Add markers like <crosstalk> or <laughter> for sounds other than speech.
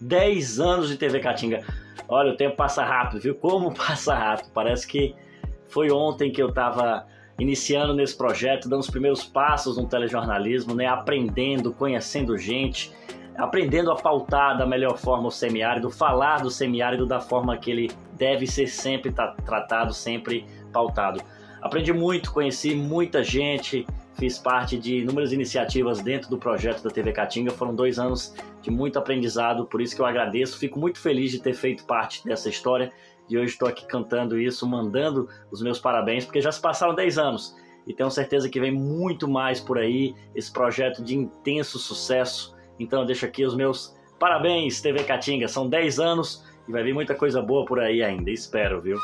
10 anos de TV Catinga. Olha, o tempo passa rápido, viu? Como <laughs> passa rápido. Parece que foi ontem que eu estava iniciando nesse projeto, dando os primeiros passos no telejornalismo, né? aprendendo, conhecendo gente, aprendendo a pautar da melhor forma o semiárido, falar do semiárido da forma que ele deve ser sempre tratado, sempre pautado. Aprendi muito, conheci muita gente, fiz parte de inúmeras iniciativas dentro do projeto da TV Catinga. Foram dois anos de muito aprendizado, por isso que eu agradeço. Fico muito feliz de ter feito parte dessa história e hoje estou aqui cantando isso, mandando os meus parabéns, porque já se passaram 10 anos e tenho certeza que vem muito mais por aí, esse projeto de intenso sucesso. Então deixo aqui os meus parabéns, TV Catinga. São 10 anos e vai vir muita coisa boa por aí ainda, espero, viu?